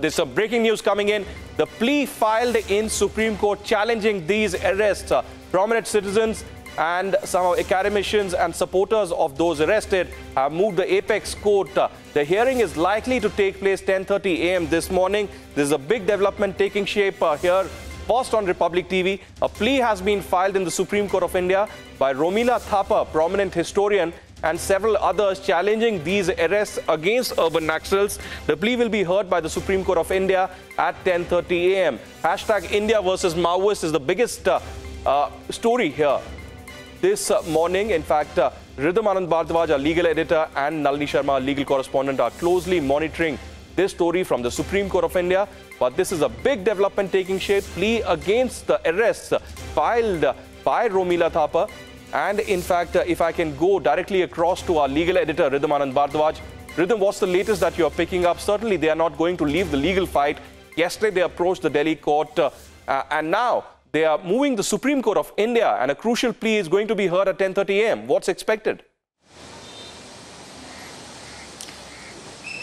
There's some breaking news coming in. The plea filed in Supreme Court challenging these arrests. Uh, prominent citizens and some academicians and supporters of those arrested have moved the apex court. Uh, the hearing is likely to take place 10.30 a.m. this morning. This is a big development taking shape uh, here. First on Republic TV, a plea has been filed in the Supreme Court of India by Romila Thapar, prominent historian and several others challenging these arrests against urban Naxals. The plea will be heard by the Supreme Court of India at 10.30 a.m. Hashtag India versus Maoist is the biggest uh, uh, story here. This uh, morning, in fact, uh, Ridham Anand Bhardwaj, our legal editor, and Nalini Sharma, our legal correspondent, are closely monitoring this story from the Supreme Court of India. But this is a big development taking shape. Plea against the arrests filed by Romila Thapar and in fact, uh, if I can go directly across to our legal editor, Ridham Anand Bhardwaj. Ridham, what's the latest that you're picking up? Certainly, they are not going to leave the legal fight. Yesterday, they approached the Delhi court, uh, uh, and now they are moving the Supreme Court of India, and a crucial plea is going to be heard at 10.30 a.m. What's expected?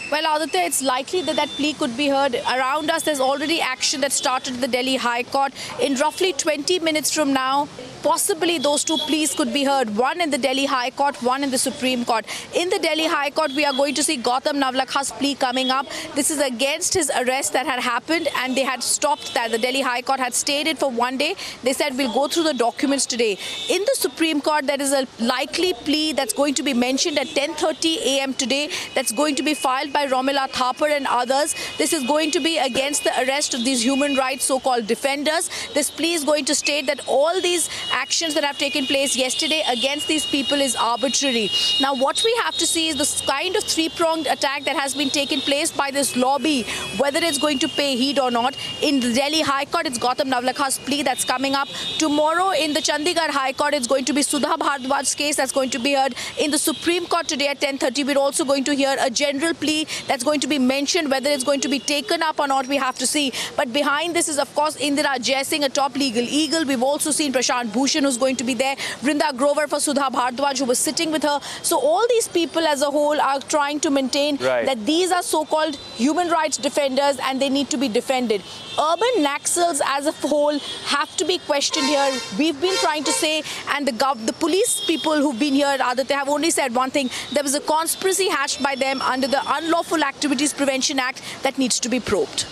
Well, Aditya, it's likely that that plea could be heard. Around us, there's already action that started at the Delhi High Court. In roughly 20 minutes from now, possibly those two pleas could be heard. One in the Delhi High Court, one in the Supreme Court. In the Delhi High Court, we are going to see Gautam Navlakha's plea coming up. This is against his arrest that had happened and they had stopped that. The Delhi High Court had stayed it for one day. They said, we'll go through the documents today. In the Supreme Court, there is a likely plea that's going to be mentioned at 10.30 a.m. today that's going to be filed by Romila Thapar and others. This is going to be against the arrest of these human rights so-called defenders. This plea is going to state that all these actions that have taken place yesterday against these people is arbitrary. Now, what we have to see is the kind of three-pronged attack that has been taken place by this lobby, whether it's going to pay heed or not. In the Delhi High Court, it's Gautam Navlakha's plea that's coming up. Tomorrow, in the Chandigarh High Court, it's going to be Sudha Bhardwaj's case that's going to be heard. In the Supreme Court today at 10.30, we're also going to hear a general plea that's going to be mentioned. Whether it's going to be taken up or not, we have to see. But behind this is, of course, Indira Jaising, a top legal eagle. We've also seen Prashant Bhushan, who's going to be there. Vrinda Grover for Sudha Bhardwaj, who was sitting with her. So all these people as a whole are trying to maintain right. that these are so-called human rights defenders and they need to be defended. Urban Naxals as a whole have to be questioned here. We've been trying to say, and the, the police people who've been here, they have only said one thing. There was a conspiracy hatched by them under the Unlawful Activities Prevention Act that needs to be probed.